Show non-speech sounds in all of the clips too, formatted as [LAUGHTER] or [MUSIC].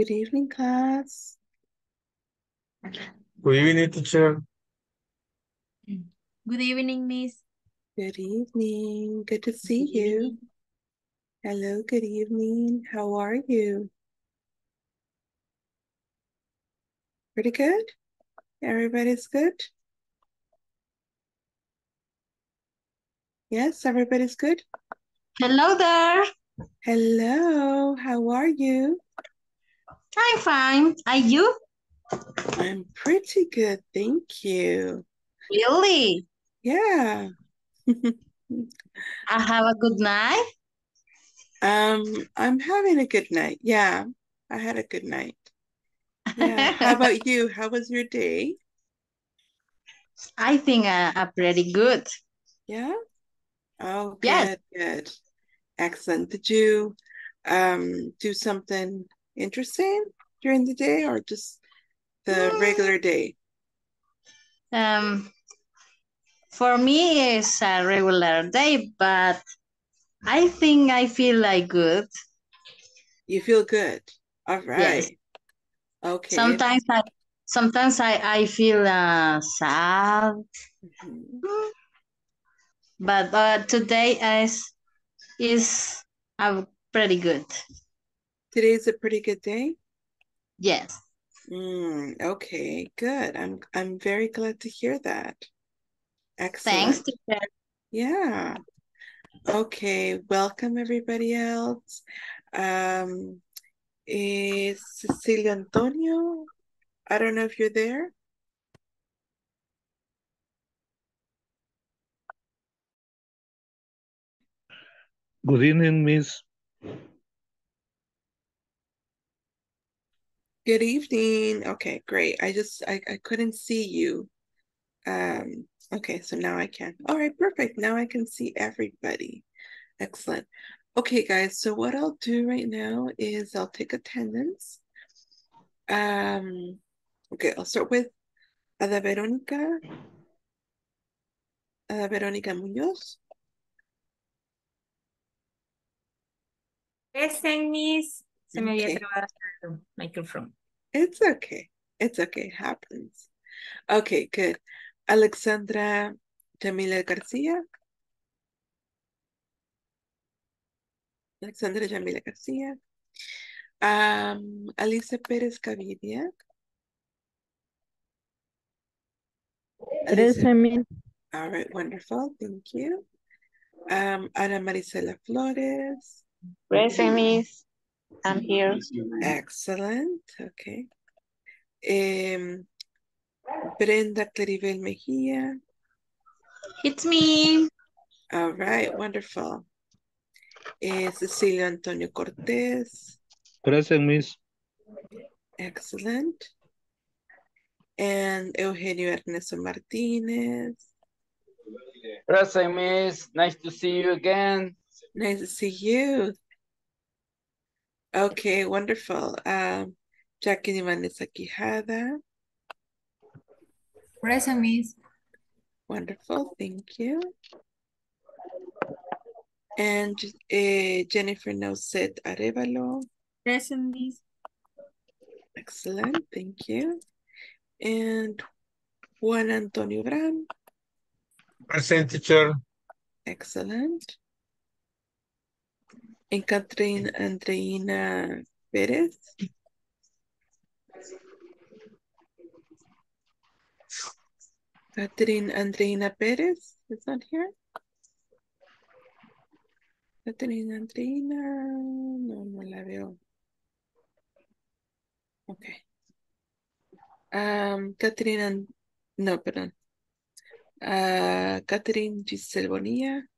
Good evening, class. Good evening, teacher. Good evening, Miss. Good evening. Good to see Good you. evening. Hello, good evening. How are you? Pretty good? Everybody's good? Yes, everybody's good? Hello there. Hello, how are you? I'm fine. Are you? I'm pretty good, thank you. Really? Yeah. I have a good night. Um, I'm having a good night. Yeah, I had a good night. Yeah. How about [LAUGHS] you? How was your day? I think uh, uh, pretty good. Yeah. Oh, Yes. good, good. Excellent. Did you um do something interesting during the day or just the Mm. regular day? Um, for me, it's a regular day, but I think I feel like good. You feel good. All right. Okay. Sometimes I, sometimes I, I feel uh, sad, Mhm. but uh, today is is uh, pretty good. Today's a pretty good day. Yes. Mm, okay, good. I'm I'm very glad to hear that. Thanks, Excellent. teacher. Yeah. Okay, welcome everybody else. Um, is Cecilia Antonio? I don't know if you're there. Good evening, Miss. Good evening. Okay, great. I just I, I couldn't see you. Um, okay, so now I can. All right, perfect. Now I can see everybody. Excellent. Okay, guys, so what I'll do right now is I'll take attendance. Um, okay, I'll start with Ada Verónica. Ada Verónica Muñoz. Present, Miss. Se me había Okay. trabado el micrófono. It's okay. It's okay. It happens. Okay, good. Alexandra Jamila Garcia. Alexandra Jamila Garcia. Um, Alicia Pérez Cavidia. Alicia. Present, Miss. All right, wonderful. Thank you. Um, Ana Marisela Flores. Present, Miss. I'm here. Excellent. Okay. Um, Brenda Claribel Mejía. It's me. All right, wonderful. Eh, Cecilia Antonio Cortés. Present, Miss. Excellent. And Eugenio Ernesto Martinez. Present, Miss. Nice to see you again. Nice to see you. Okay, wonderful. Um, Jackie Vanessa Quijada. Present, Miss. Wonderful, thank you. And uh, Jennifer Nauset Arevalo. Present, Miss. Excellent, thank you. And Juan Antonio Bran. Present, teacher. Excellent. And Catherine Andreina Perez. Catherine Andreina Perez is not here. Catherine Andreina, no, no la veo. Okay. Um, Catherine, no, perdón. Uh, Catherine Giselle.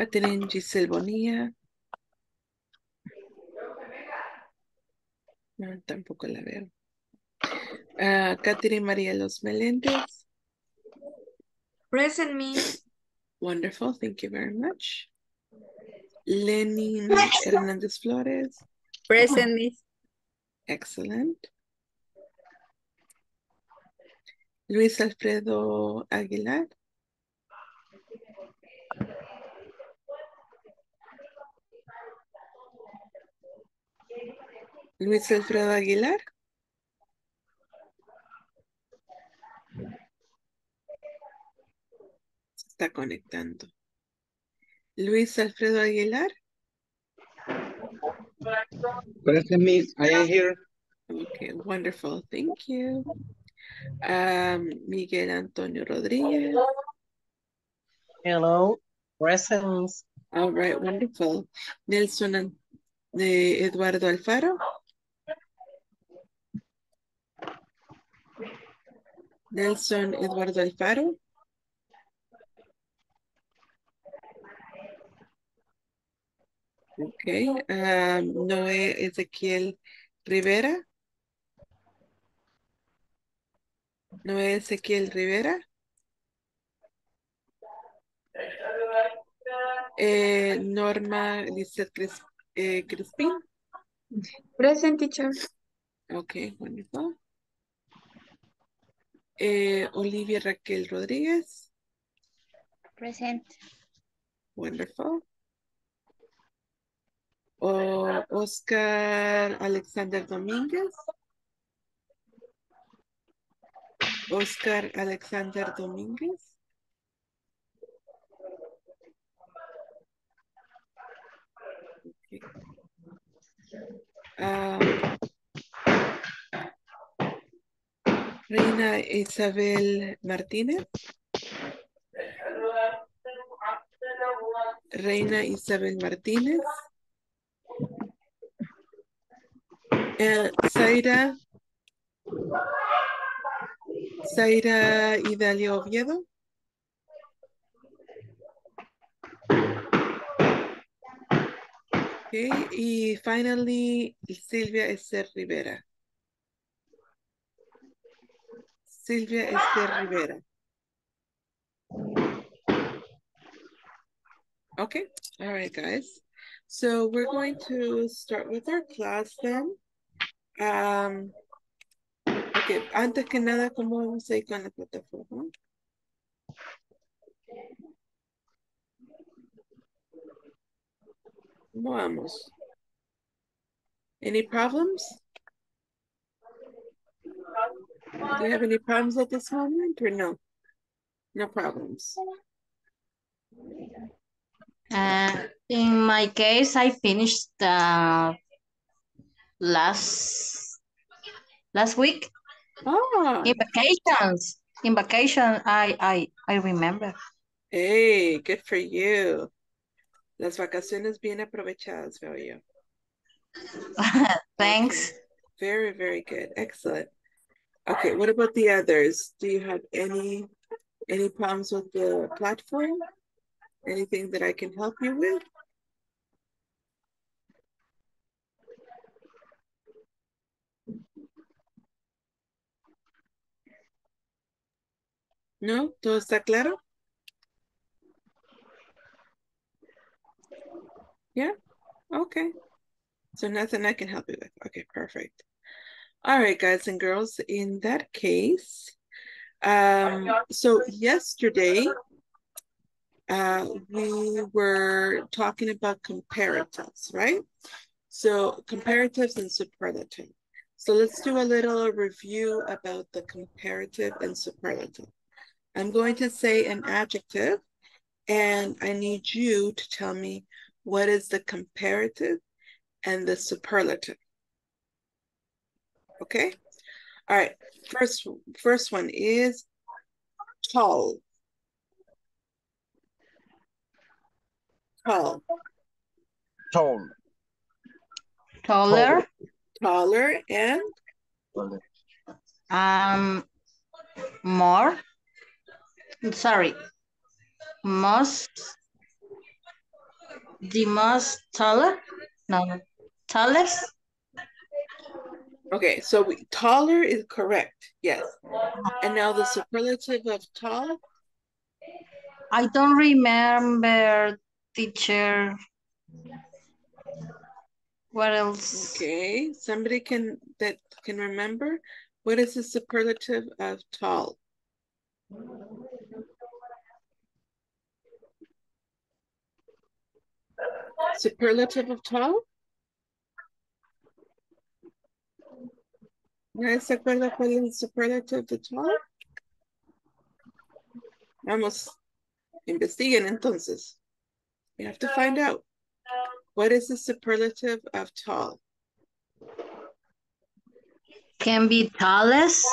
Catherine Giselle Bonilla. No, tampoco la veo. Uh, Catherine María Los Meléndez. Present, Miss. Wonderful, thank you very much. Lenin [LAUGHS] Hernandez Flores. Present, Miss. Excellent. Luis Alfredo Aguilar. Luis Alfredo Aguilar. Se está conectando. Luis Alfredo Aguilar. Present, Miss. I am here. Okay, wonderful. Thank you. Um, Miguel Antonio Rodríguez. Hello, present. All right, wonderful. Nelson eh, Eduardo Alfaro. Nelson Eduardo Alfaro. Okay, um, Noé Ezequiel Rivera. Noé Ezequiel Rivera. Eh, Norma Lizeth Cris- eh, Crispín. Present teacher. Okay, wonderful. Eh, Olivia Raquel Rodríguez. Present. Wonderful. O Oscar Alexander Domínguez. Oscar Alexander Domínguez. Okay. Um, Reina Isabel Martínez. Reina Isabel Martínez. Eh, Zaira. Zaira Idalia Oviedo. Okay, y finally Silvia Esther Rivera. Silvia Esther Rivera. Okay, all right, guys. So we're going to start with our class then. Um, okay, antes que nada, ¿cómo vamos a ir con la plataforma? ¿Cómo vamos? Any problems? Do you have any problems at this moment or no? No problems. Uh, in my case, I finished uh, last last week Ah, in vacations. In vacation, I I I remember. hey, good for you. Las vacaciones bien aprovechadas, veo yo. [LAUGHS] Thanks. Okay. Very, very good. Excellent. Okay, what about the others? Do you have any any problems with the platform? Anything that I can help you with? ¿No? ¿Todo está claro? Yeah? Okay. So nothing I can help you with. Okay, perfect. All right, guys and girls, in that case, um, so yesterday, uh, we were talking about comparatives, right? So comparatives and superlative. So let's do a little review about the comparative and superlative. I'm going to say an adjective and I need you to tell me what is the comparative and the superlative. Okay? All right. First first one is tall. Tall. Tall. Taller. Taller and Um, more. Sorry. Most. The most taller. No. Tallest. Okay, so we, taller is correct. Yes. And now the superlative of tall. I don't remember, teacher. What else? Okay. Somebody can that can remember what is the superlative of tall? Superlative of tall? ¿Nadie se acuerda cuál es el superlative de tall? Vamos, investiguen entonces. You have to find out. What is the superlative of tall? Can be tallest,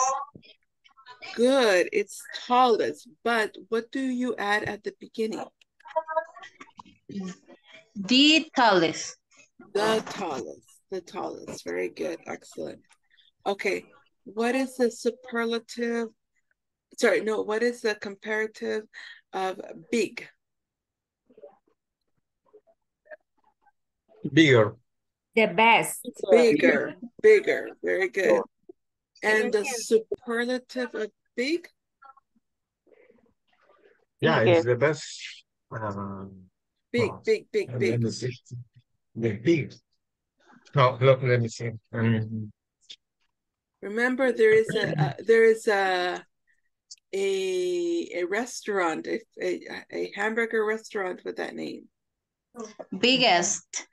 Good, it's tallest, but what do you add at the beginning? the tallest. The tallest, the tallest, very good, excellent. Okay, what is the superlative? Sorry, no, what is the comparative of big? Bigger. The best. Bigger, bigger, very good. And the superlative of big? Yeah, it's the best. Um, Big, big, big, big. The big. No, look, let me see. Um, Remember, there is a, uh, there is a, a, a restaurant, a, a, a hamburger restaurant with that name. Biggest.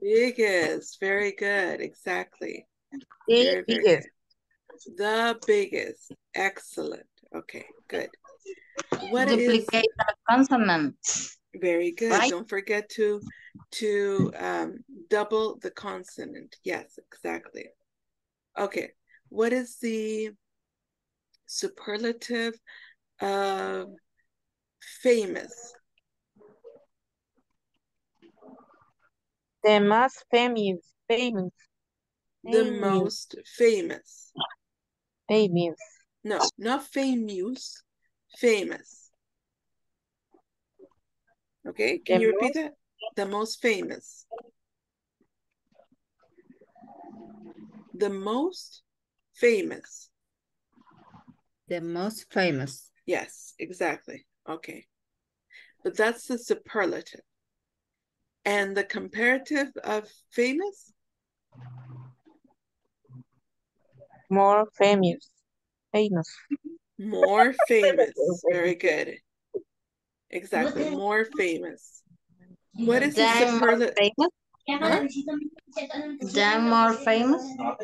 Biggest, very good, exactly. The Very, very biggest. good. The biggest, excellent. Okay, good. What is, Duplicate the consonant. very good. Right. Don't forget to, to um, double the consonant. Yes, exactly. Okay, what is the superlative of famous? The most famous, famous, The Famous. most famous. famous. No, not famous, famous. Okay, can The you repeat that? The most famous. The most famous. The most famous. Yes, exactly. Okay. But that's the superlative. And the comparative of famous? More famous, famous. More [LAUGHS] famous. Very good. Exactly, more famous. What is the superlative? Then more famous. Huh?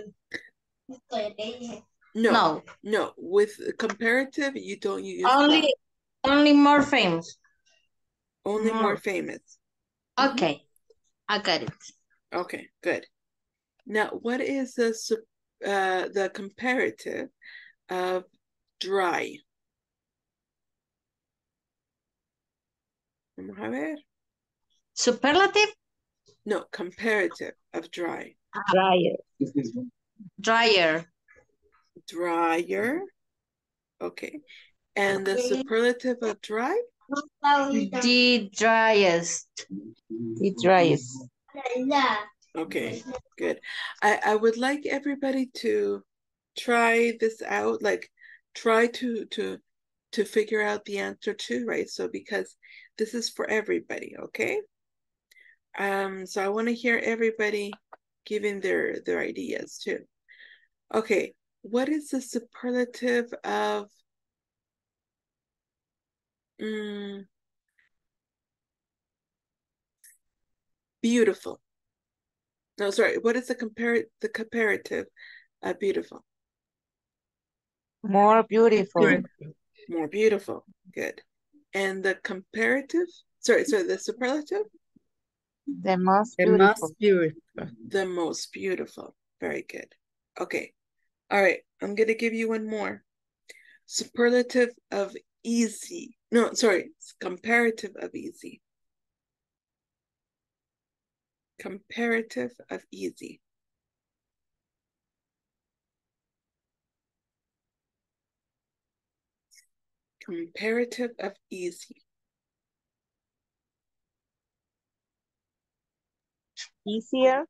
Then more famous. No, No, no, with comparative, you don't use that. only, only more famous. Only more more. famous. Okay, I got it. Okay, good. Now, what is the uh the comparative of dry? Vamos a ver. Superlative, No, comparative of dry. Dryer. dryer. Okay. And the superlative of dry? The driest. The driest. Okay, good. I, I would like everybody to try this out, like try to to to figure out the answer too, right? So because this is for everybody, okay? Um, so I want to hear everybody giving their their ideas too. Okay, what is the superlative of mm, beautiful? No, sorry, what is the compare the comparative of beautiful? More beautiful. More beautiful. Good. And the comparative, sorry, sorry, the superlative, The most The most beautiful. the most beautiful. Very good. Okay. All right. I'm going to give you one more. Superlative of easy. No, sorry, it's comparative of easy. Comparative of easy. Comparative of easy. Easier.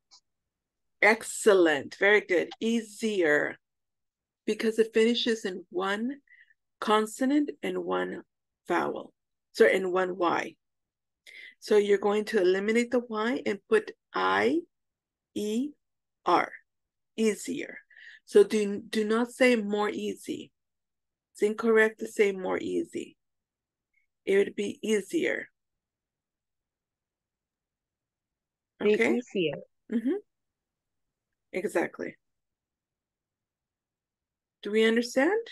Excellent. Very good. Easier. Because it finishes in one consonant and one vowel. So in one Y. So you're going to eliminate the Y and put I, E, R. Easier. So do, do not say more easy. It's incorrect to say more easy. It would be easier. Be Okay? easier. Mm-hmm. Exactly. Do we understand?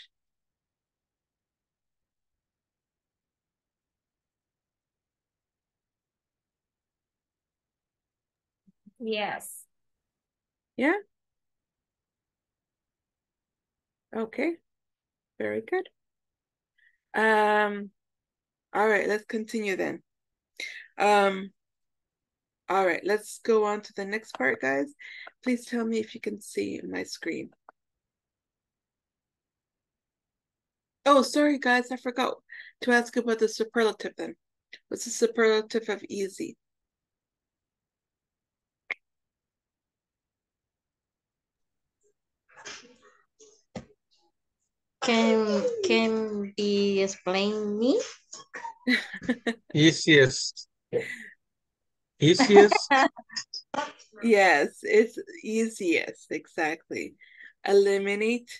Yes. Yeah? Okay. Very good. Um, all right, let's continue then. Um, all right, let's go on to the next part, guys. Please tell me if you can see my screen. Oh, sorry, guys, I forgot to ask about the superlative then. What's the superlative of easy? Can can be explain me? [LAUGHS] Easiest. Easiest. [LAUGHS] Yes, it's easiest, exactly. Eliminate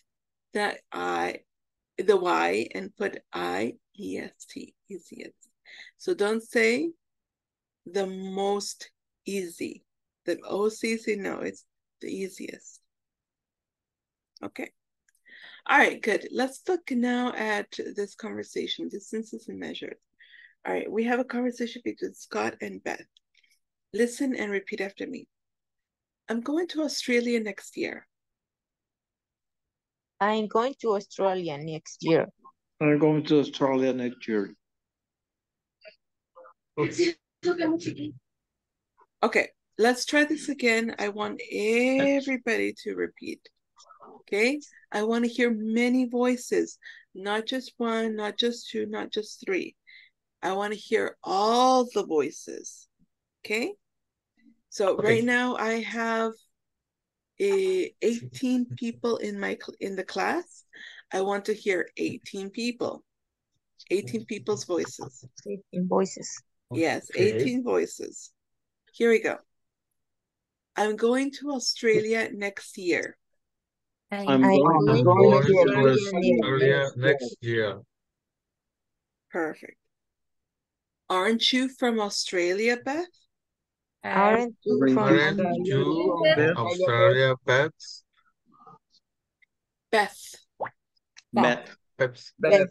the I, the Y and put I E S T, easiest. So don't say the most easy. The OCC, no, it's the easiest. Okay. All right, good. Let's look now at this conversation, distances and measures. All right, we have a conversation between Scott and Beth. Listen and repeat after me. I'm going to Australia next year. I'm going to Australia next year. I'm going to Australia next year. Okay, let's try this again. I want everybody to repeat. Okay, I want to hear many voices, not just one, not just two, not just three. I want to hear all the voices. Okay, so Okay. right now I have a Eh, [LAUGHS] 18 people in my cl- in the class. I want to hear 18 people. 18 people's voices. 18 voices. Yes, Okay. 18 voices. Here we go. I'm going to Australia next year. I'm I'm going, going to going to Australia Australia next next year. Perfect. Aren't you from Australia, Beth? Aren't you Aren't from Aren't Australia? you Beth? Australia pets? Beth. Beth. Pets. Beth.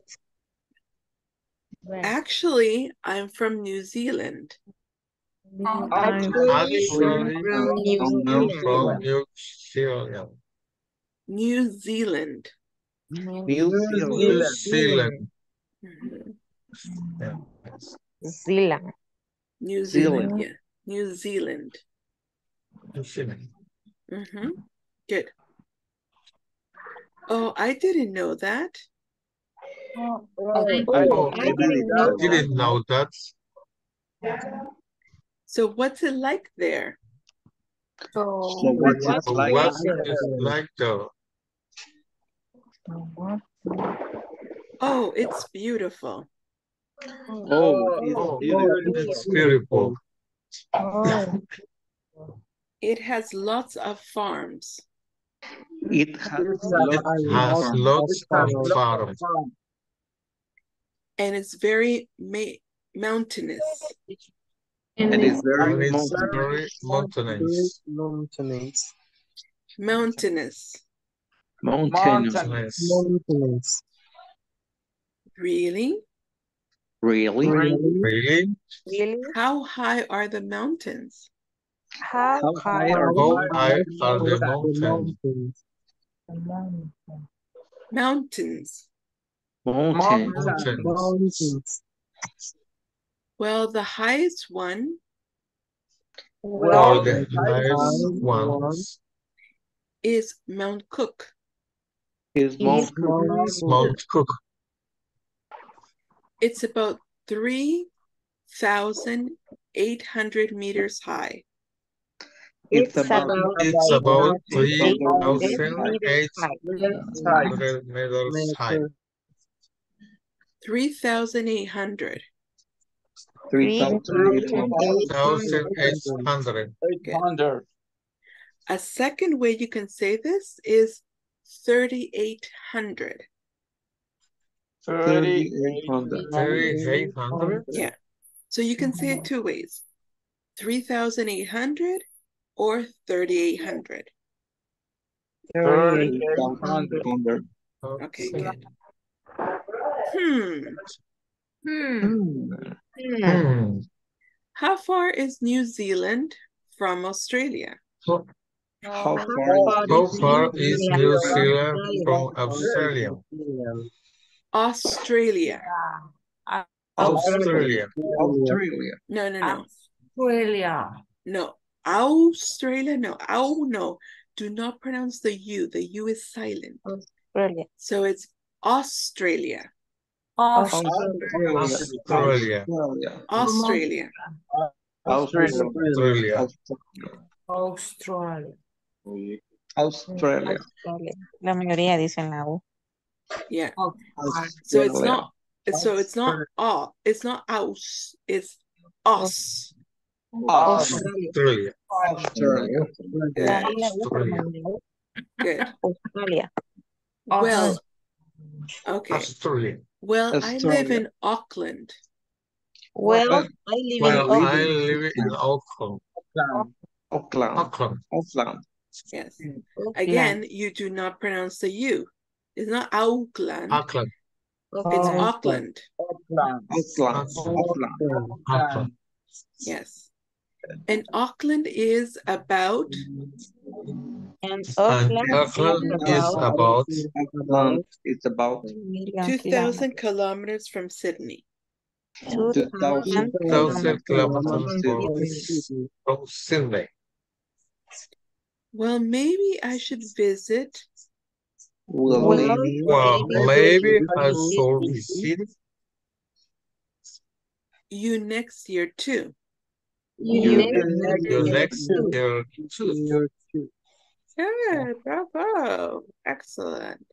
Actually, I'm from New Zealand. Oh, Actually, Actually, from New I'm I'm Zealand. from New Zealand. New Zealand. New New Zealand. Zealand. Yeah, mm-hmm. yes. Zealand. New Zealand. Zealand. Yeah. New Zealand. New Zealand. hmm Good. Oh, I didn't know that. Oh, Oh, I didn't know I didn't know that. So what's it like there? So what's it like? what is like though? Oh, it's beautiful. Oh, it's Oh, beautiful. It's beautiful. Oh, It has lots of farms. It has It lots has of lots of farms and it's very mountainous. and it's and very it's mountainous. very mountainous. Mountainous. Mountainous. Mountainous. Really? Really? Really? really? How high are the mountains? How How high high are are How you? high are the mountains? Mountains. Mountains. Mountains. Well, the highest one Or Well, the highest ones is Mount Cook. Is Mount Cook. is Mount Cook. It's about 3,800 meters high. It's It's about about It's about 3,800 3,800 meters meters high. 3,800. 3,800. 1,800. 800. A second way you can say this is 3,800. 3,800. 3,800. Yeah. So you can say it two ways 3,800 or 3,800. 3,800. Okay, Okay. good. Hmm. Hmm. Hmm. Hmm. How far is New Zealand from Australia? So, How far how far is New Zealand from Australia? Australia. Australia. Australia. Australia. No, no, no. Australia. No. Australia, no. Oh, no. Do not pronounce the U. The U is silent. Australia. So it's Australia. Australia. Australia. Australia. Australia. Australia. Australia. La mayoría dicen la U. Yeah. Oh, so it's not so it's not all. It's not aus. It's us. Australia. Australia. La I la U por Australia. Good. Australia. Well, okay. Australia. Well, I live in Auckland. Well, I live Well, in I Auckland. live in Auckland. Auckland. Auckland. Auckland. Yes. Mm. Auckland. Again, you do not pronounce the U. It's not Auckland. Auckland. It's oh. Auckland. Auckland. Auckland. Auckland. Yes. And Auckland is about And And Auckland Auckland is about Auckland is about 2,000 kilometers from Sydney. 2,000 thousand kilometers kilometers from, from Sydney. Well, maybe I should visit. Well, Well, maybe Well, Maybe maybe I visit should you next year too. You you next year too. Good, bravo. Excellent.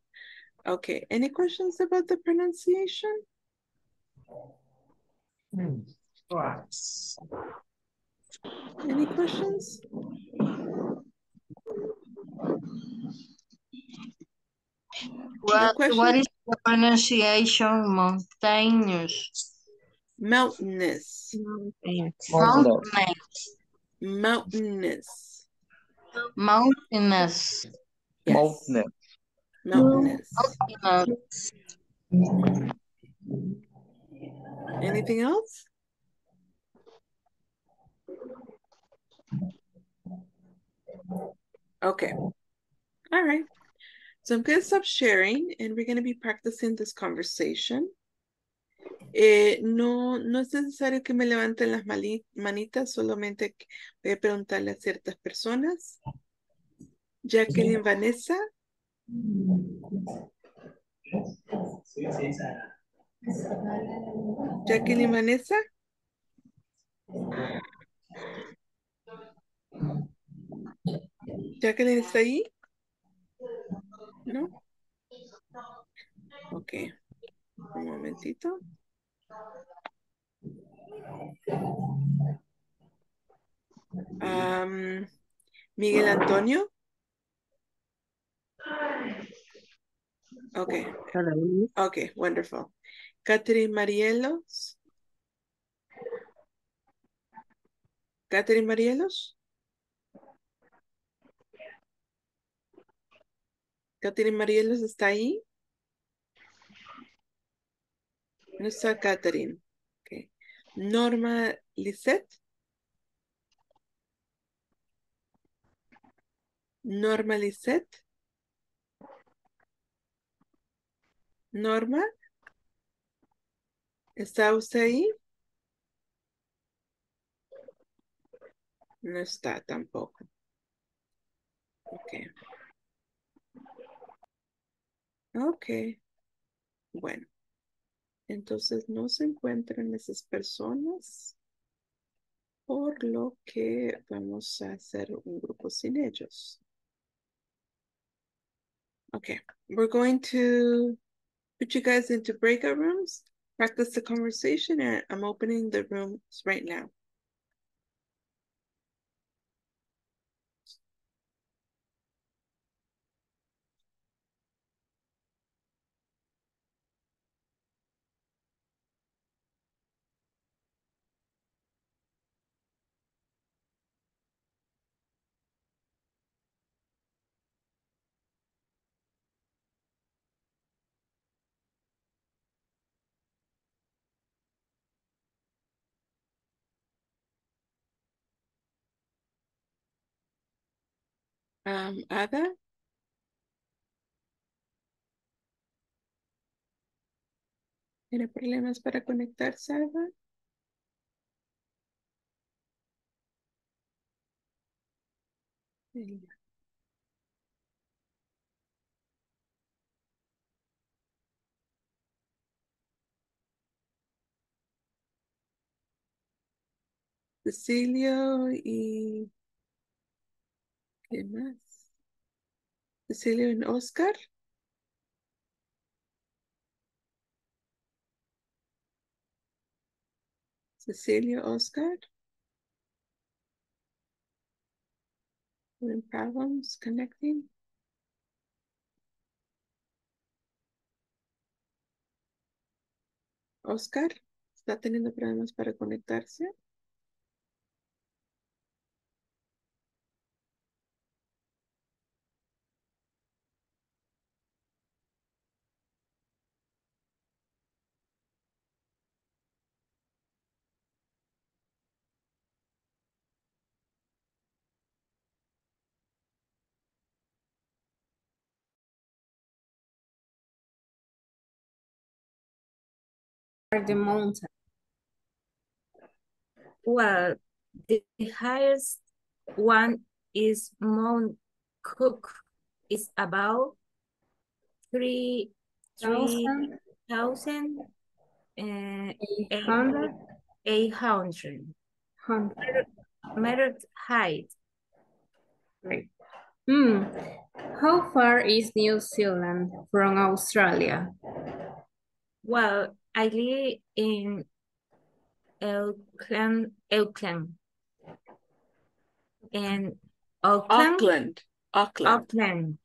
Okay, any questions about the pronunciation? Any questions? What, what is the pronunciation mountainous? Mountainous. Mountainous. Mountainous. Mountainous. Yes. mountain. Mountainous. Mountainous. Anything else? Okay. All right. So I'm going to stop sharing and we're going to be practicing this conversation. Eh, no, no es necesario que me levanten las manitas, solamente voy a preguntarle a ciertas personas. Jacqueline Vanessa. Jacqueline Vanessa. Jacqueline está ahí. ¿No? Ok. Un momentito. Am, Miguel Antonio. Okay. Okay, wonderful. Catherine Marielos. Catherine Marielos. Catherine Marielos está ahí. No está Catherine. Okay. Norma Lisette. Norma Lisette. Norma. ¿Está usted ahí? No está tampoco. Ok. Ok. Bueno. Entonces no se encuentran esas personas. Por lo que vamos a hacer un grupo sin ellos. Okay. We're going to put you guys into breakout rooms, practice the conversation, and I'm opening the rooms right now. Um, Ada. ¿Tiene problemas para conectarse, Ada? Cecilio y... ¿Qué más? Cecilio y Oscar. Cecilio, Oscar. Having problems connecting? Oscar, ¿está teniendo problemas para conectarse? The mountain? Well, the highest one is Mount Cook. It's about three three Thousand thousand uh, eight eight hundred eight hundred hundred. meter height. Great. Hmm. How far is New Zealand from Australia? Well, I live in Auckland, Auckland, and Auckland, Auckland. Auckland. Auckland.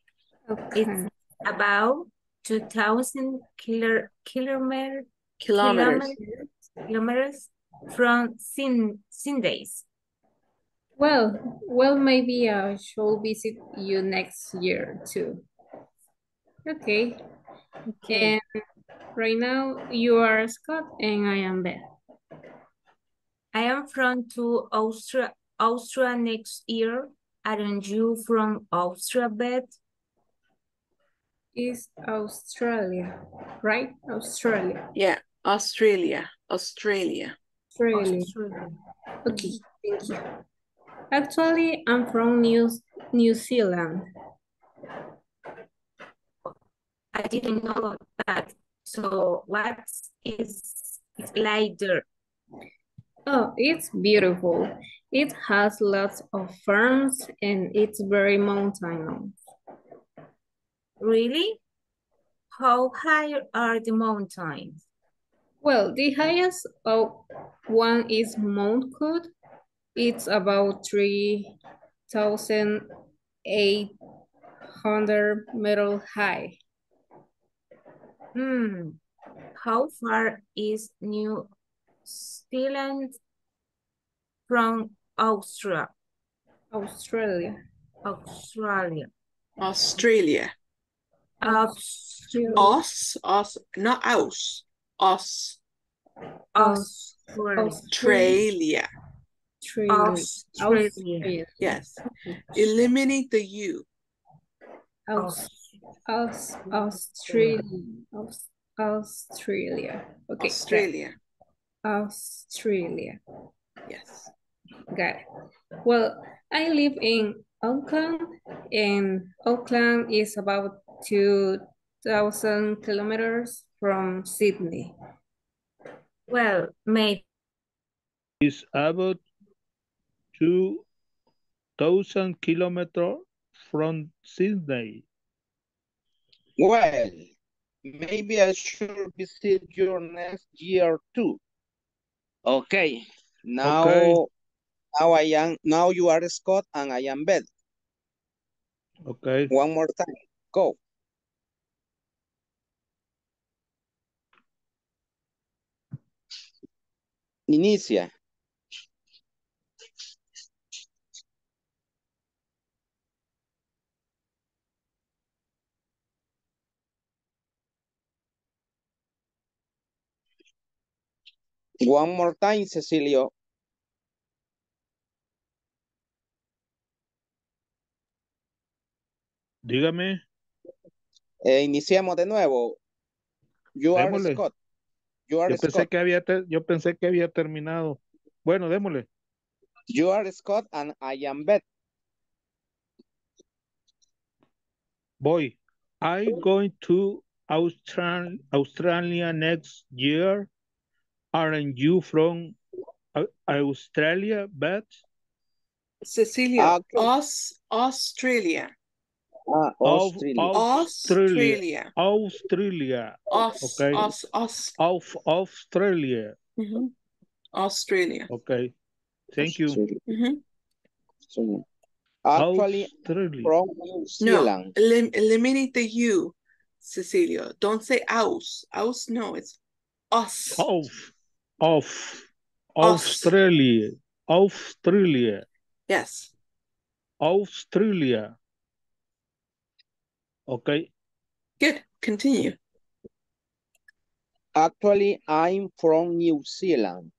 Okay. about 2,000 kilo, kilometer, Kilometers. kilometers, kilometers from Sin, Sindays. Well, well, maybe I shall visit you next year too. Okay. Okay. And right now you are Scott and I am Beth. I am from to Austria, Austria next year. Aren't you from Austria, Beth? Is Australia, right? Australia. Yeah, Australia. Australia. Australia. Australia. Okay, thank you. Actually, I'm from New, New Zealand. I didn't know that. So what is there? Oh, it's beautiful. It has lots of farms and it's very mountainous. Really? How high are the mountains? Well, the highest of one is Mount Cook. It's about 3,800 meters high. Hmm. How far is New Zealand from Austria, Australia. Australia? Australia. Australia. Us. Us. Not aus. Us. Australia. Australia. Australia. Australia. Yes. Eliminate the U. Aus, aus, Australia. Aus, Australia. Okay. Australia. Australia. Yes. Got it. Well, I live in Auckland, and Auckland is about 2,000 kilometers from Sydney. Well, maybe is about 2,000 kilometers from Sydney. Well, maybe I should visit you next year too. Okay, now, Okay. now I am, now you are Scott and I am Beth. Okay. One more time, go. Inicia. One more time, Cecilio. Dígame. Eh, iniciamos de nuevo. You are. Scott. You are Yo pensé Scott. que había yo pensé que había terminado. Bueno, démosle. You are Scott and I am Beth. Voy. I'm going to Austral Australia next year. Aren't you from Australia, Beth? Cecilia, Ah, okay. Aus, Australia. Ah, Of Australia. Australia. Australia. Australia. Aus, Okay. Aus, Aus. Of Australia. mhm. Australia. Okay. Thank you. Australia. Mhm. Australia. Actually, Australia. from New No, elim eliminate the U, Cecilia. Don't say aus. Aus, no, it's us. Of. Of. Australia. Australia. Yes. Australia. Okay. Good. Continue. Actually, I'm from New Zealand.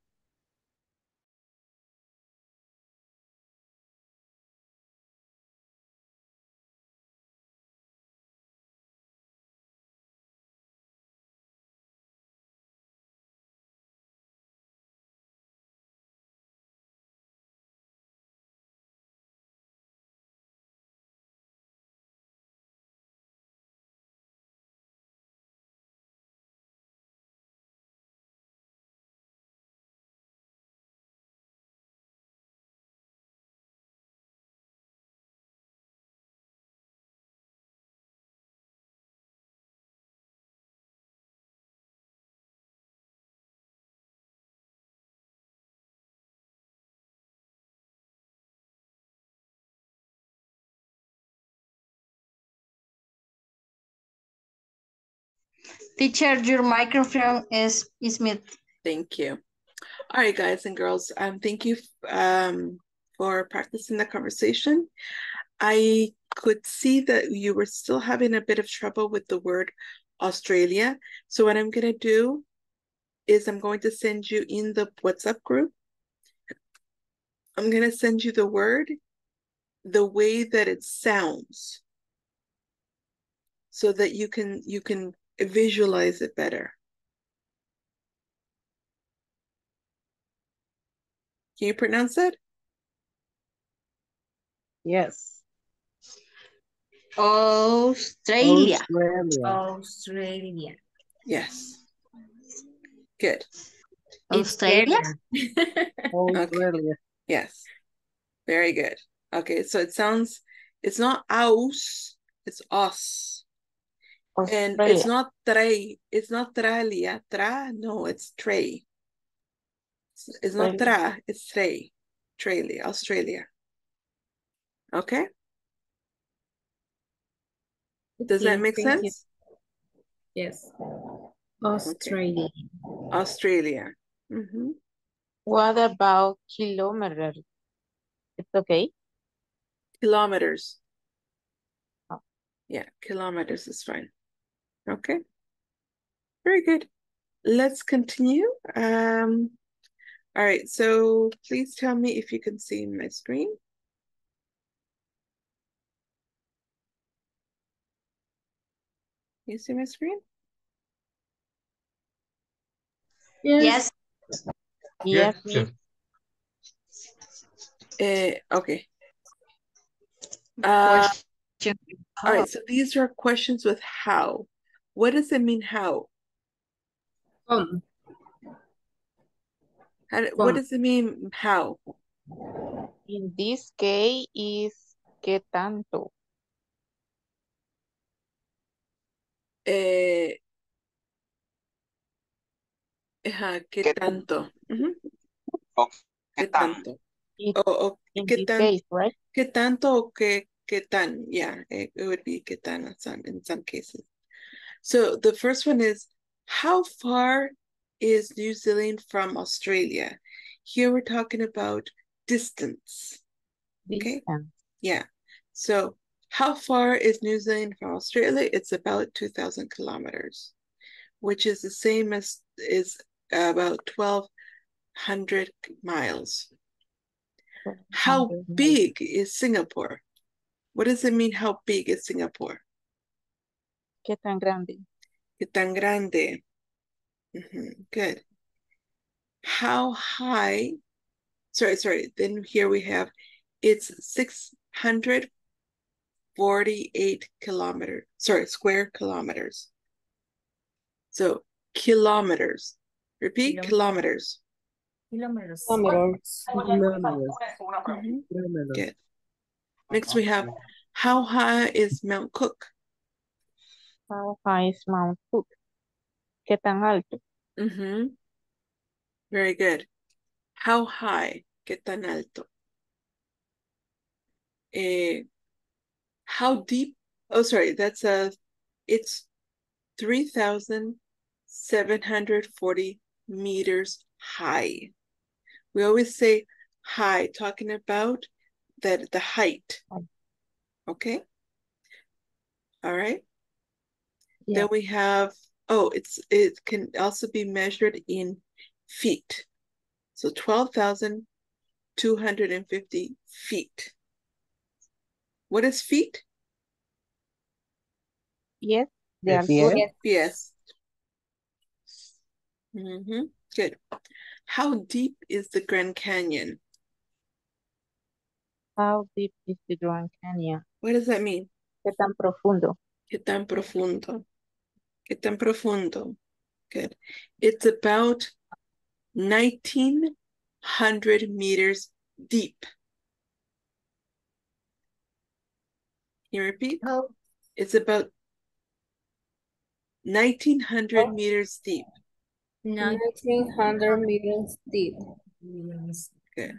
Teacher, your microphone is, is mute. Thank you. All right, guys and girls. Um, thank you um for practicing the conversation. I could see that you were still having a bit of trouble with the word Australia. So what I'm gonna do is I'm going to send you in the WhatsApp group. I'm gonna send you the word the way that it sounds so that you can you can visualize it better. Can you pronounce it? Yes. Australia. Australia. Australia. Yes. Good. Australia? Australia. [LAUGHS] Yes. Very good. Okay, so it sounds it's not aus, it's us. And it's not tray, it's not tralia, tra, no, it's tray. It's, it's not tra, it's tray. Australia, Australia. Okay? Does that make thank you. sense? Yes. Australia. Australia. hmm What about kilometer? It's okay. Kilometers. Oh. Yeah, kilometers is fine. Okay. Very good. Let's continue. Um, all right, so please tell me if you can see my screen. You see my screen? Yes. Yes, Yes. Uh, okay. Uh, all right, so these are questions with how. What does it mean how? Come. How do- what does it mean how? in this case is que tanto. Eh, ajá, ¿qué ¿Qué tanto? Ujú, ¿Qué ¿Qué tanto? It, O, o qué this tan, case, right? qué tanto o qué, qué tan? Yeah, it, it would be qué tan in some, in some cases. So the first one is, how far is New Zealand from Australia? Here we're talking about distance. Okay. Distance. Yeah. So how far is New Zealand from Australia? It's about 2,000 kilometers, which is the same as is about 1,200 miles. How 100 miles. big is Singapore? What does it mean? How big is Singapore? ¿Qué tan grande? ¿Qué tan grande? Mhm, Good. How high? Sorry, sorry. Then here we have it's 648 kilometers. Sorry, square kilometers. So kilometers. Repeat Kilom- kilometers. Kilometers. Kilometers. Good. Next we have how high is Mount Cook? How high is Mount Cook? ¿Qué tan alto? Mhm. Very good. How high? ¿Qué tan alto? Eh, how deep? Oh, sorry, that's a, it's 3,740 meters high. We always say high, talking about that the height. Okay? All right. Yeah. Then we have, oh, it's it can also be measured in feet. So 12,250 feet. What is feet? Yes, de Yes. altura. Yes. hmm Good. How deep is the Grand Canyon? How deep is the Grand Canyon? What does that mean? ¿Qué tan profundo? ¿Qué tan profundo? ¿Qué tan profundo? Good. It's about 1900 meters deep. Can you repeat? How, It's about 1900 meters deep. 1900 meters deep. Good.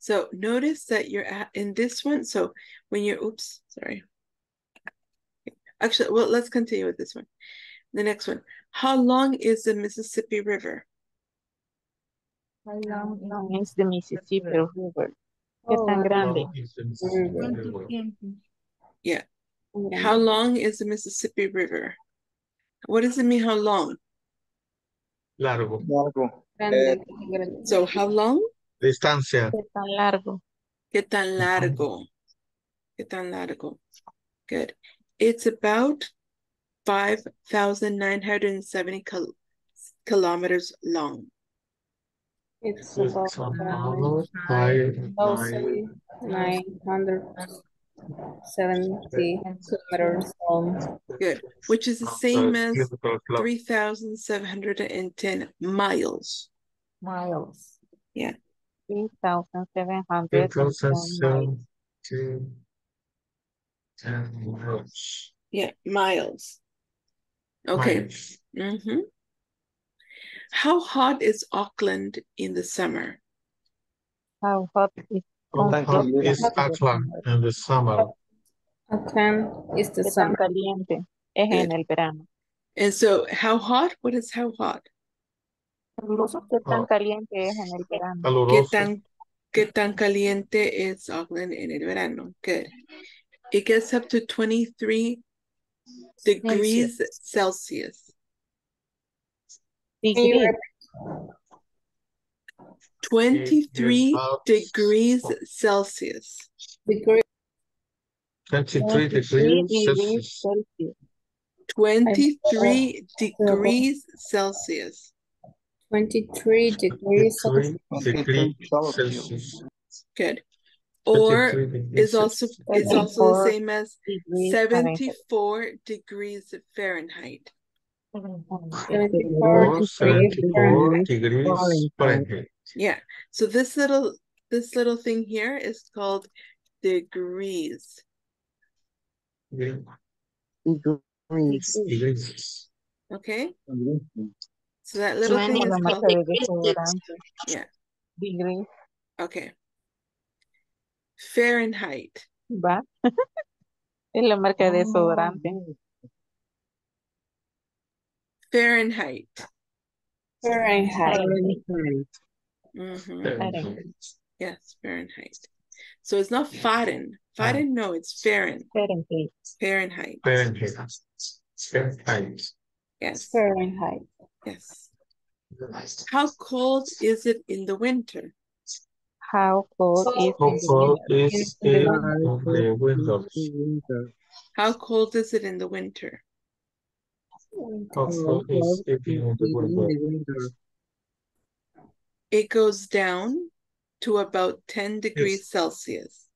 So notice that you're at in this one. So when you're, oops, sorry. Actually, well, let's continue with this one. The next one. How long is the Mississippi River? How long long is the Mississippi River? ¿Qué tan Oh, grande? Yeah. Mm. How long is the Mississippi River? What does it mean, how long? Largo. Largo. Grande, eh, grande. So how long? Distancia. ¿Qué tan largo? ¿Qué tan largo? ¿Qué tan largo? Good. It's about 5,970 kil kilometers long. It's about Tomorrow, five, nine, thousand nine hundred seventy kilometers long. Good. Which is the same as 3,710 miles. Miles. 3,700 Two thousand seventeen. Ten miles. Yeah, miles. Okay. Miles. Mm-hmm. How hot is Auckland in the summer? How hot is How hot is Auckland in the summer? Akan is the ¿Qué summer. caliente es en el verano? And so how hot? What is how hot? ¿Qué tan Oh. caliente es en el verano? ¿Qué tan, qué tan caliente es Auckland en el verano? Good. It gets up to 23 degrees Celsius. Degree. 23 degrees Celsius. Degree, Twenty-three degrees degrees Celsius. Celsius. 23 degrees Celsius. twenty-three degrees Twenty-three Celsius. degrees Celsius. Celsius. Good. Or 23 is also is also the same as Degrees oh, Fahrenheit. 74 degrees Fahrenheit. Seventy-four degrees seventy-four Fahrenheit. degrees Fahrenheit. Yeah. So this little this little thing here is called degrees. Degrees. Degrees. Okay. So that little thing is called de desodorante. Yeah. Degree. okay. Fahrenheit. ¿Va? [LAUGHS] Es la marca de desodorante. Fahrenheit. Fahrenheit. hmm Fahrenheit. Yes, Fahrenheit. So it's not Fahren. Fahren, no, it's Fahren. Fahrenheit. Fahrenheit. Fahrenheit. Fahrenheit. Yes. Fahrenheit. Yes. How cold is it in the winter? How cold is How cold winter? is In the it winter. in the winter? How cold is it in the winter? How cold is it in the winter? It goes down to about 10 degrees Celsius.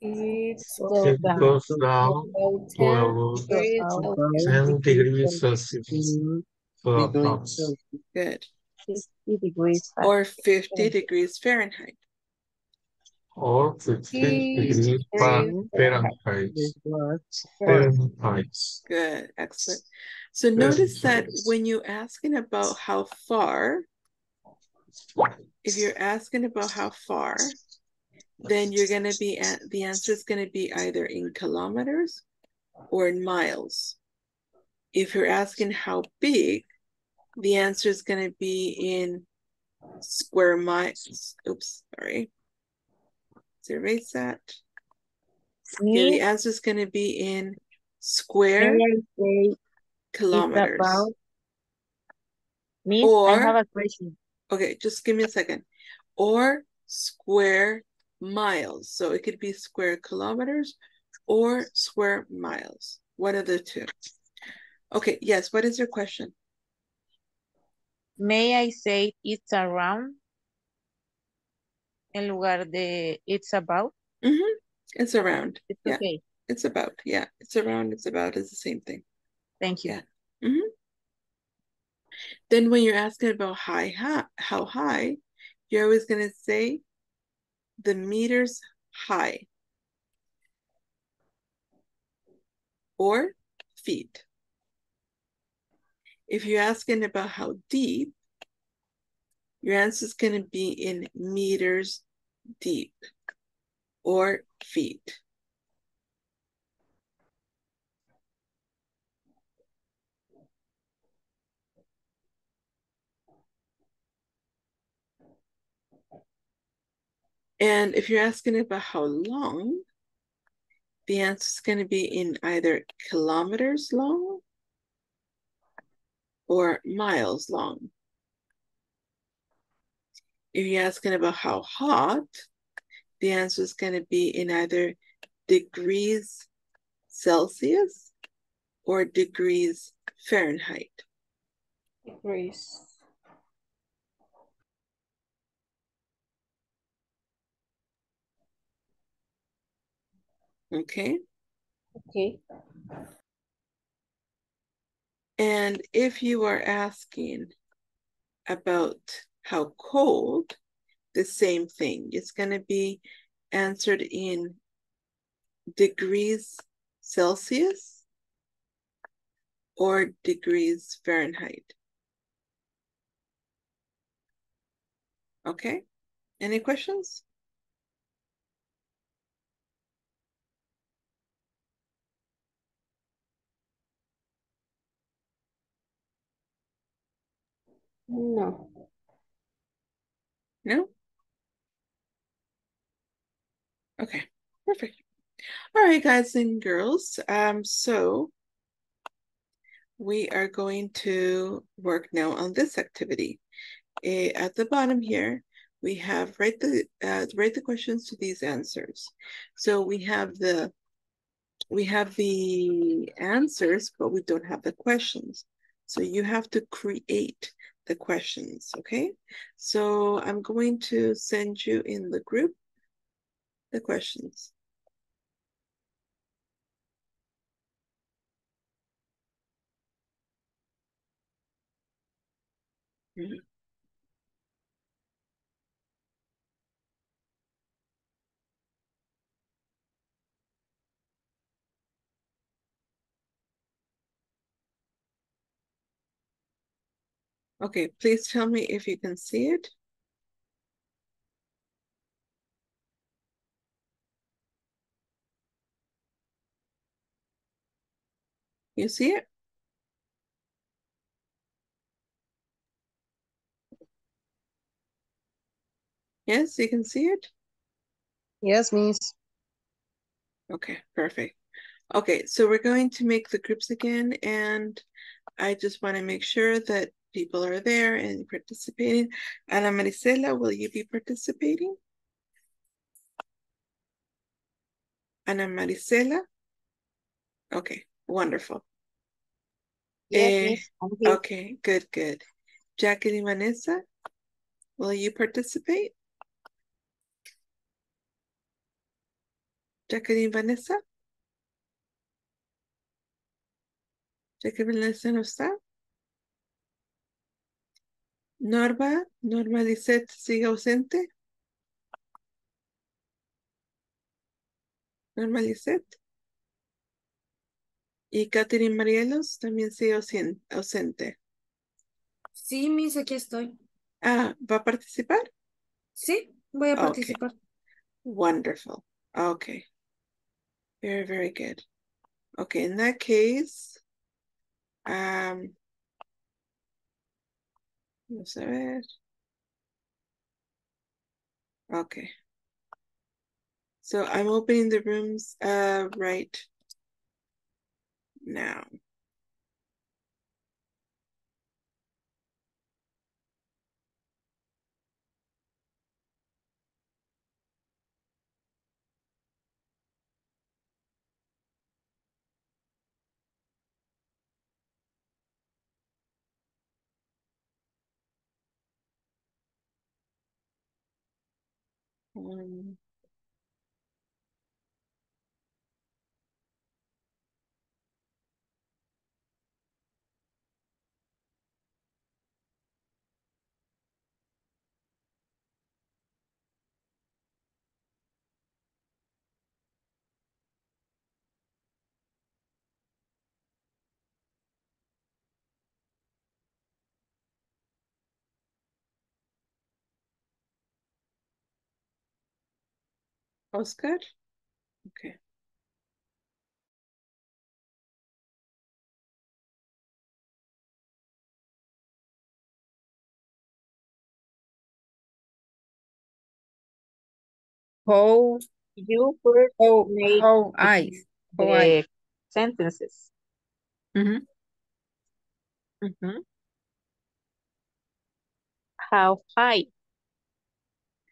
It It goes down to 10 about degrees Celsius. 10 degrees Celsius. For Good. 50 degrees Or 50 degrees Fahrenheit. Or 50 degrees Fa- Fahrenheit. Fahrenheit. Good, excellent. So notice that when you're asking about how far, if you're asking about how far, then you're going to be at the answer is going to be either in kilometers or in miles. If you're asking how big, the answer is going to be in square miles. Oops, sorry. Let's erase that. Yeah, the answer is going to be in square say kilometers. about Miss, Or- I have a question. Okay, just give me a second. Or square miles. So it could be square kilometers or square miles. One of the two. Okay, yes, what is your question? May I say it's around en lugar de it's about? Mm-hmm. It's around. It's Yeah, okay. it's about. Yeah, it's around, it's about is the same thing. Thank you. Yeah. Mm-hmm. Then when you're asking about high, high how high, you're always gonna say the meters high or feet. If you're asking about how deep, your answer is going to be in meters deep or feet. And if you're asking about how long, the answer is going to be in either kilometers long or miles long. If you're asking about how hot, the answer is going to be in either degrees Celsius or degrees Fahrenheit. Degrees. Okay. Okay. And if you are asking about how cold, the same thing. It's going to be answered in degrees Celsius or degrees Fahrenheit. Okay. Any questions? No. No? Okay, perfect. All right, guys and girls. Um, so we are going to work now on this activity. At the bottom here, we have write the uh, write the questions to these answers. So we have the we have the answers, but we don't have the questions. So you have to create the questions, okay? So I'm going to send you in the group the questions. Mhm. Okay, please tell me if you can see it. You see it? Yes, you can see it? Yes, Miss. Okay, perfect. Okay, so we're going to make the groups again, and I just want to make sure that people are there and participating. Ana Maricela, will you be participating? Ana Maricela? Okay, wonderful. Yes, eh, yes okay, good, good. Jacqueline Vanessa, will you participate? Jacqueline Vanessa? Jacqueline Vanessa no está? Norma, Norma Lisette sigue ausente. Norma Lisette. Y Catherine Marielos también sigue ausente. Sí, Miss, aquí estoy. Ah, ¿va a participar? Sí, voy a Okay. participar. Wonderful. Okay. Very, very good. Okay, in that case, um, vamos a ver. Okay. So I'm opening the rooms uh right now. Um, Oscar? Okay. How you first How, make how I, how I. sentences. Mhm. Mhm. How high,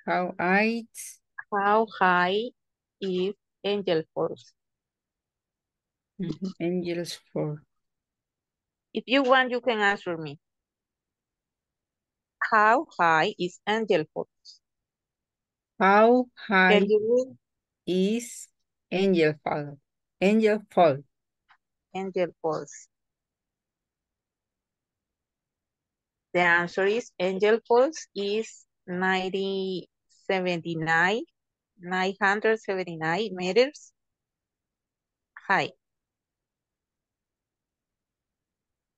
How I, how high is Angel Falls? mhm, angels for, If you want, you can answer me. How high is Angel Falls? how high you is angel Falls? Angel Falls. Angel Falls? The answer is Angel Falls is 90, 79, 979 meters high.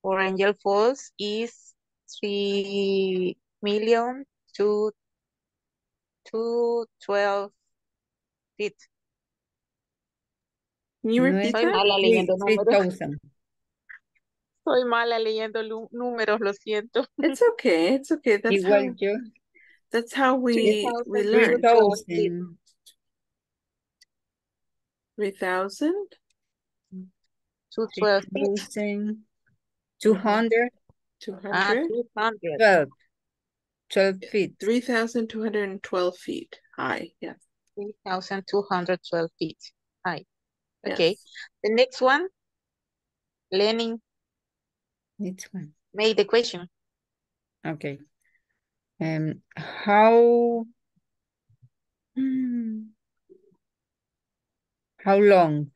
Or Angel Falls is three million to to twelve feet. Can you repeat Soy that? mala Three, leyendo three números. thousand. Soy mala leyendo lu- números, lo siento. It's okay. It's okay. That's Igual how yo. that's how we we learn. Three thousand. Three thousand? to Three twelve feet. thousand. Two hundred Two Ah, two hundred. twelve. Twelve feet. Three thousand two hundred and twelve feet high. Yes. Three thousand two hundred twelve feet high. Okay. Yes. The next one, Lenin This one. made the question. Okay. Um, how, Hmm. How long?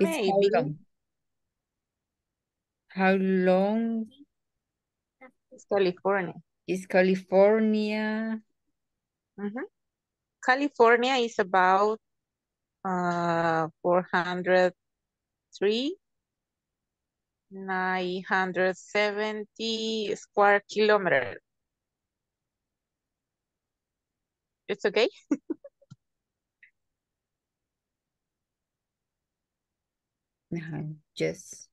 It's how long? How long It's California. is California? Mhm. California is about uh 403 970 square kilometers. It's okay? [LAUGHS] Uh-huh, Yes.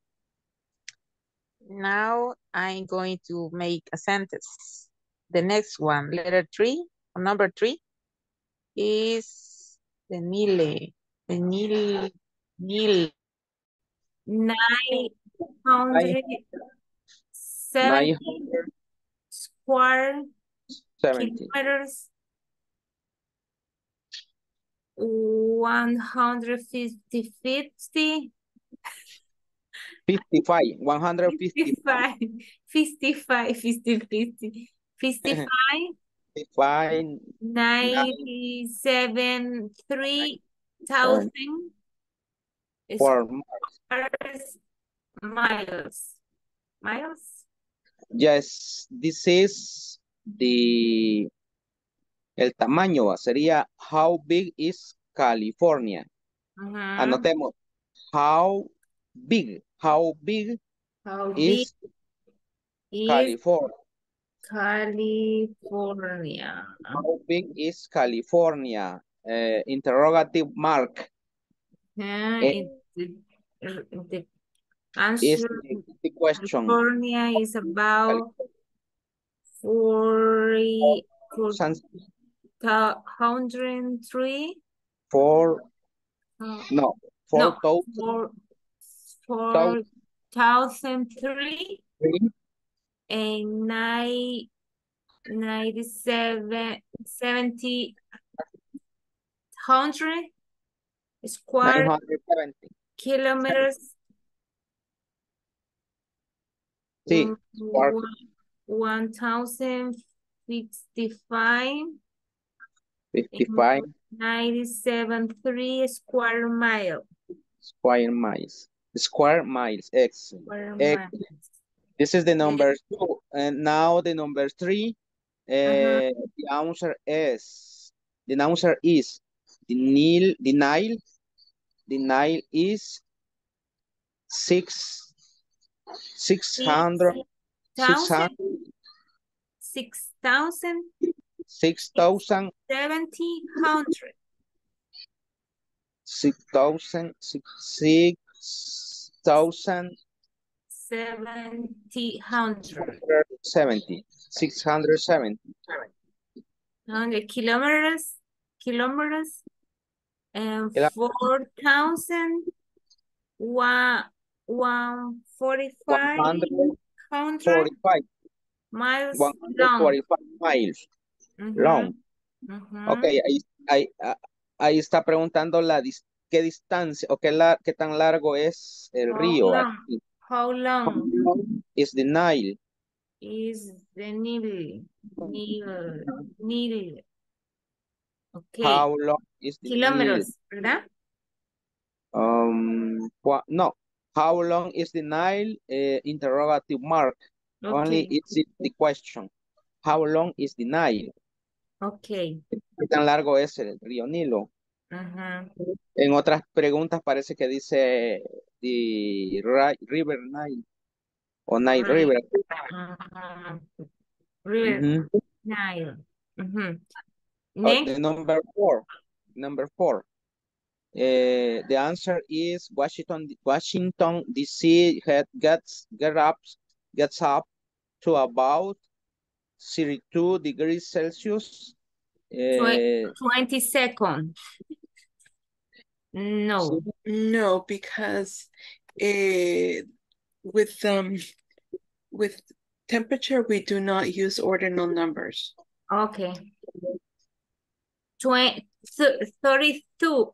Now I'm going to make a sentence. The next one, letter three, or number three, is the Nile. The Nile, Nile. Nine hundred Nine seventy hundred square seventy. kilometers one hundred fifty fifty 55, 150, 55 55 50 50 55 55, 97 3000 for miles. Miles Yes, this is the el tamaño sería how big is California. Anotemos how big, how big How big is is California. California? How big is California? Eh, interrogative mark Uh, Eh, it- the, the is answer the, the question. California is about 40 Sans- 103 For, uh, no, no, four four, four Thou- thousand three and nine, ninety-seven, seventy, hundred square kilometers. Sí, one- square. one- One thousand sixty-five, Fifty-five ninety-seven, three square mile. Square miles. Square miles, excellent. Square Excellent. miles. This is the number two. And now the number three. Uh, huh. The answer is, the answer is, the Nile, the Nile, the Nile is six, six hundred, six hundred, six thousand, six thousand, seventy, hundred. Six thousand, six, six thousand, Seventy, hundred. seventy, six hundred seventy. Hundred kilometers, kilometers, and Kilo- four thousand one one forty-five One hundred hundred forty-five, miles one hundred long. forty-five miles Mhm, long. mhm. Ok, I, ahí, ah, ahí está preguntando la dis- qué distancia o qué, la, qué tan largo es el How río. long? aquí. How long is the Nile? is the Nile? Nile, Nile. Okay, How long is the Nile? kilómetros, ¿verdad? Um, no. How long is the Nile? Eh, interrogative mark. Only it's it- the question. How long is the Nile? Okay. ¿Qué tan largo es el río Nilo? Ajá. En otras preguntas parece que dice the ri- River Nile o Nile. River. Ajá. River Ujú. Nile. Ujú. Uh, Next, the number four, number four. Uh, the answer is Washington, Washington DC gets get up, gets up to about 32 degrees Celsius. Uh, twenty second. No, No, because eh, with um with temperature we do not use ordinal numbers. okay. Twenty, thirty-two.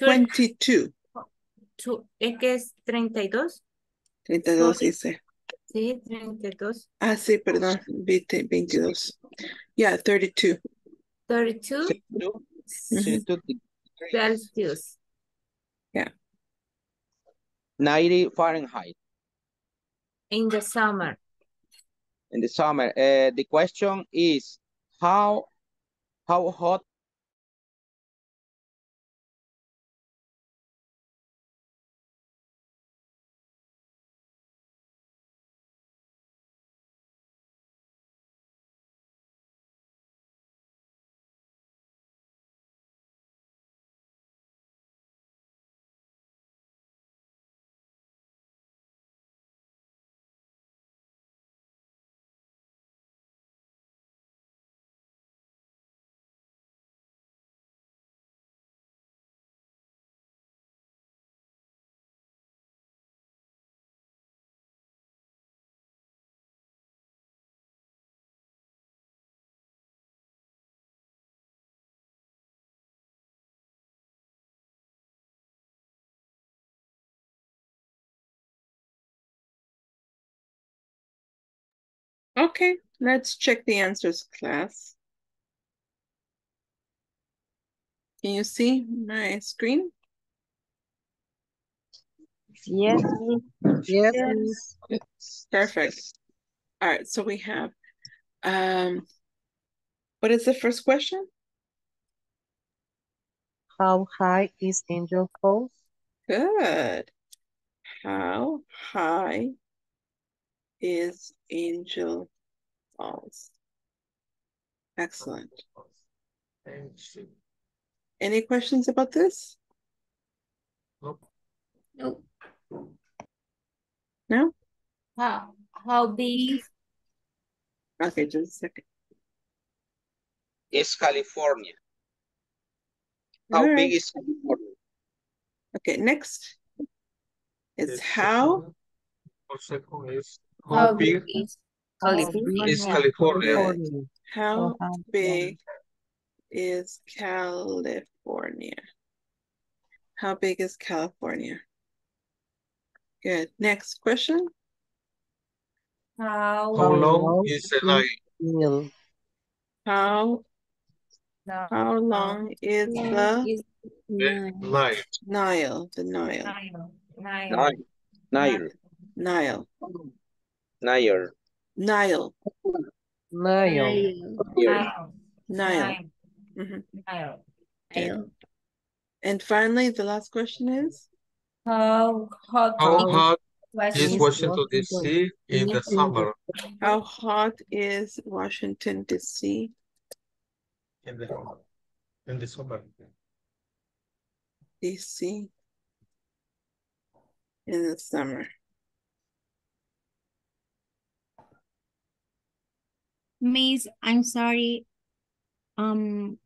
Thirty- 22. two- ¿Es que es treinta y dos? 32 Sorry. dice. Sí, treinta y dos. Ah, sí, perdón. 20, 22. Yeah, 32. Thirty-two 32, 32 degrees, 90 Fahrenheit in the summer. in the summer. Uh, the question is how how hot Okay, let's check the answers, class. Can you see my screen? Yes. Yes, Yes. Perfect. All right, so we have, um, what is the first question? How high is Angel Falls? Good. How high is Angel Falls? Excellent. Any questions about this? Nope. No? How, how big? Okay, just a second. It's California. How All big is California? Okay, next. It's The how, second- Second is How how big is California. is California? California. how oh, how big is California? How big is California? Good. Next question. How How, long is the night? Nile. How no, how long is long the is The nine? night. Nile? The Nile. Nile, Nile, Nile. Nile. Nile. Nile. Nile. Nile. Nile. Nile, Nile. Nile. Nile. And finally, the last question is How hot How is hot is Washington? Washington DC in the summer? how hot is Washington DC? In the in the summer. DC in the summer. Miss, I'm sorry. Um,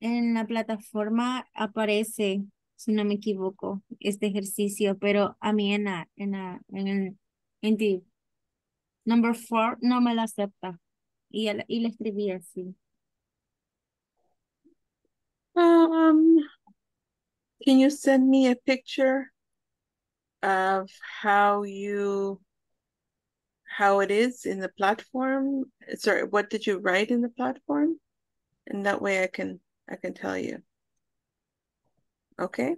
en la plataforma aparece, si no me equivoco, este ejercicio, pero a mí en la, en la, en el, en the number four no me la acepta. Y, el- y le escribí así. Um, can you send me a picture of how you how it is in the platform? Sorry, what did you write in the platform? And that way I can I can tell you. Okay.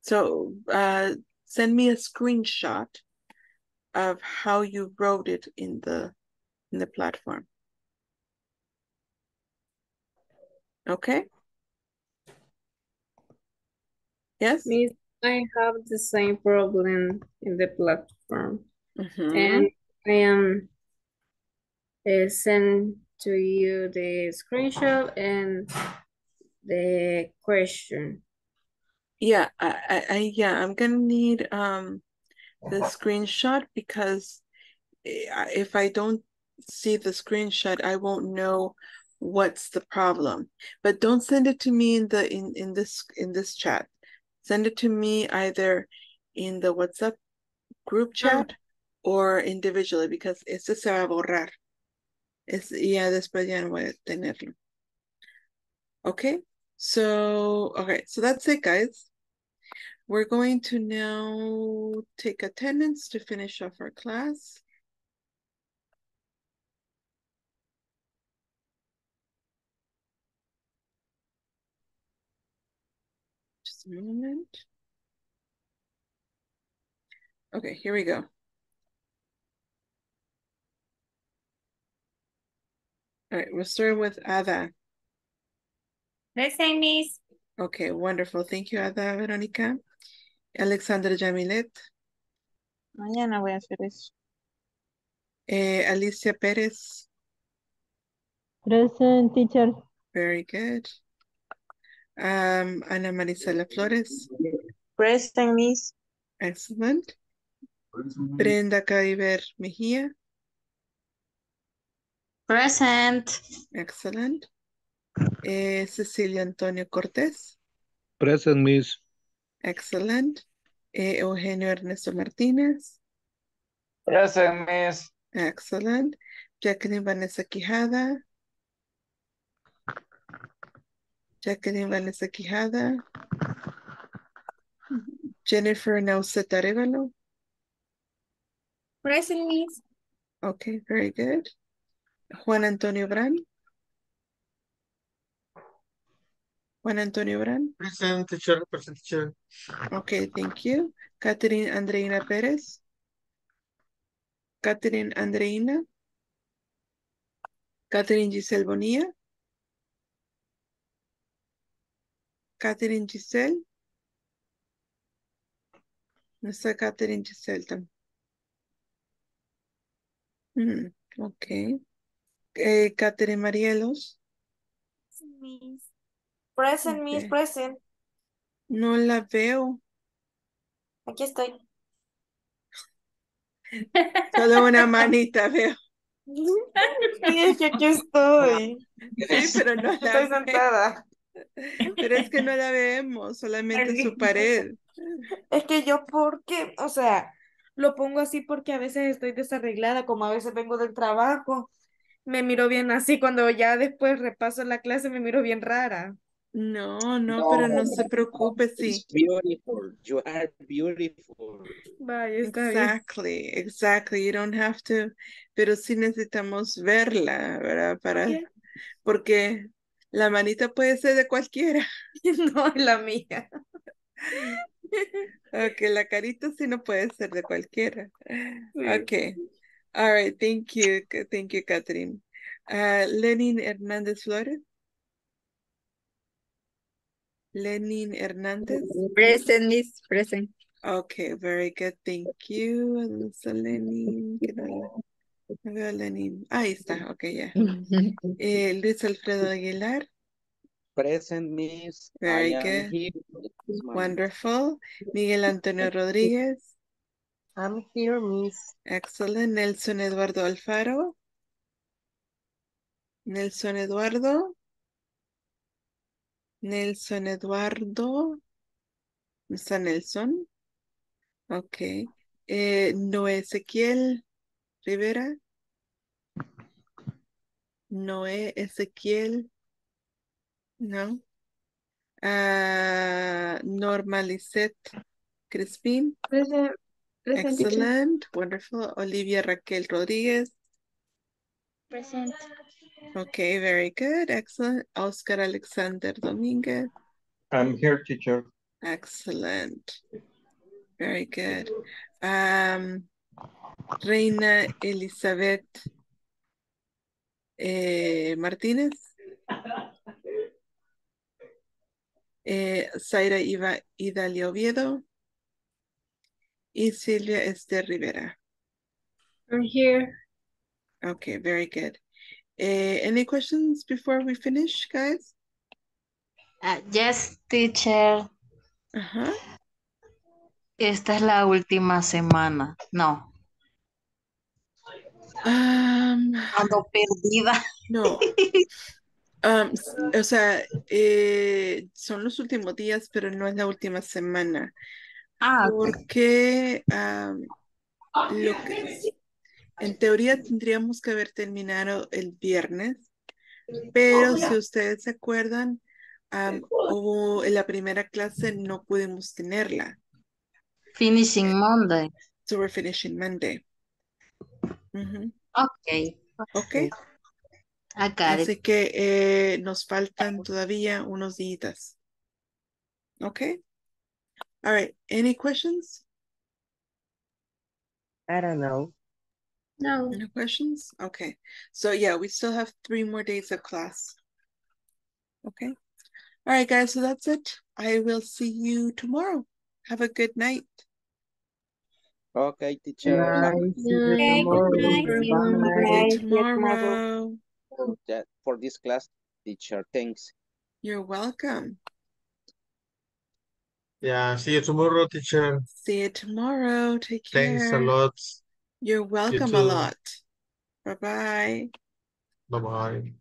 So uh send me a screenshot of how you wrote it in the in the platform. Okay? Yes? Miss, I have the same problem in the platform. Mhm. And I am uh, send to you the screenshot and the question. Yeah, I, I, I, yeah, I'm gonna need um the screenshot because I- if I don't see the screenshot, I won't know what's the problem. But don't send it to me in the in in this in this chat. Send it to me either in the WhatsApp group chat or individually because este se va a borrar. Es, ya después ya no voy a tenerlo. Okay, so okay, so that's it, guys. We're going to now take attendance to finish off our class. Just a moment. Okay, here we go. All right, we'll start with Ada. Present, Miss. Okay, wonderful. Thank you, Ada Verónica. Alexandra Jamilet. Mañana voy a hacer eso. Eh, Alicia Pérez. Present teacher. Very good. Um, Ana Marisela Flores. Present, Miss. Excellent. Brenda Caiber Mejía. Present. Excellent. Eh, Cecilia Antonio Cortés. Present, Miss. Excellent. Eh, Eugenio Ernesto Martínez. Present, Miss. Excellent. Jacqueline Vanessa Quijada. Jacqueline Vanessa Quijada. Jennifer Nauset Arevalo. Present, Miss. Okay, very good. Juan Antonio Bran. Juan Antonio Bran. Present teacher, present teacher. Okay, thank you. Catherine Andreina Perez. Catherine Andreina. Catherine Giselle Bonilla. Catherine Giselle. No está Catherine Giselle. Mm, ok. Eh, Catherine Marielos. Miss. Present, Miss, Ok. present. No la veo. Aquí estoy. Solo una [LAUGHS] manita veo. Sí, es que aquí estoy. Sí, pero no la Estoy sentada. Pero es que no la vemos, solamente su pared. Es que yo porque, o sea, lo pongo así porque a veces estoy desarreglada, como a veces vengo del trabajo, me miro bien así, cuando ya después repaso la clase me miro bien rara. No, no, pero no se preocupe, sí. Beautiful. You are beautiful. Vaya, está bien. Exactly, exactly. You don't have to, pero sí necesitamos verla, ¿verdad? Para, qué? porque la manita puede ser de cualquiera. [LAUGHS] [LAUGHS] No es la mía. Okay, la carita sí no puede ser de cualquiera. Sí. Okay. All right, thank you. Thank you, Catherine. Uh, Lenin Hernández Flores. Lenin Hernández. Present, Miss, present. Okay, very good. Thank you. Alonso Lenin. que no la- no veo a Lenin. Ahí está. Okay, ya. [LAUGHS] Eh, Luis Alfredo Aguilar. Present, Miss. Very I am good. here. this moment. Wonderful. Miguel Antonio [LAUGHS] Rodríguez. I'm here, Miss. Excellent. Nelson Eduardo Alfaro. Nelson Eduardo. Nelson Eduardo. ¿Dónde está Nelson? Ok. Eh, Noé Ezequiel Rivera. Noé Ezequiel. No. Ah, Norma Lisette. Present, present. Excellent. Wonderful. Olivia Raquel Rodríguez. Present. Okay, very good. Excellent. Oscar Alexander Dominguez. I'm here, teacher. Excellent. Very good. Um, Reina Elizabeth eh, Martínez. Eh, Zaira Iva Idalia Oviedo. Y Silvia Esther Rivera. I'm here. Okay, very good. Eh, any questions before we finish, guys? Ah, yes, teacher. Ajá. Esta es la última semana. No, Um, ando perdida. no. Um, o sea, eh, son los últimos días, pero no es la última semana. Ah, ok. Porque lo que en teoría tendríamos que haber terminado el viernes, pero si ustedes se acuerdan, am, hubo en la primera clase no pudimos tenerla. Finishing Monday. So we're finishing Monday. Ok. Ok. It. Así que eh, nos faltan todavía unos días. Okay. All right. Any questions? I don't know. No. No questions? Okay. So yeah, we still have three more days of class. Okay. All right, guys. So that's it. I will see you tomorrow. Have a good night. Okay, teacher. Have Bye. See you good night. See you Bye. tomorrow. See that for this class, teacher. Thanks. You're welcome. Yeah, see you tomorrow, teacher. See you tomorrow. Take care. Thanks a lot. You're welcome a lot. Bye-bye. Bye-bye.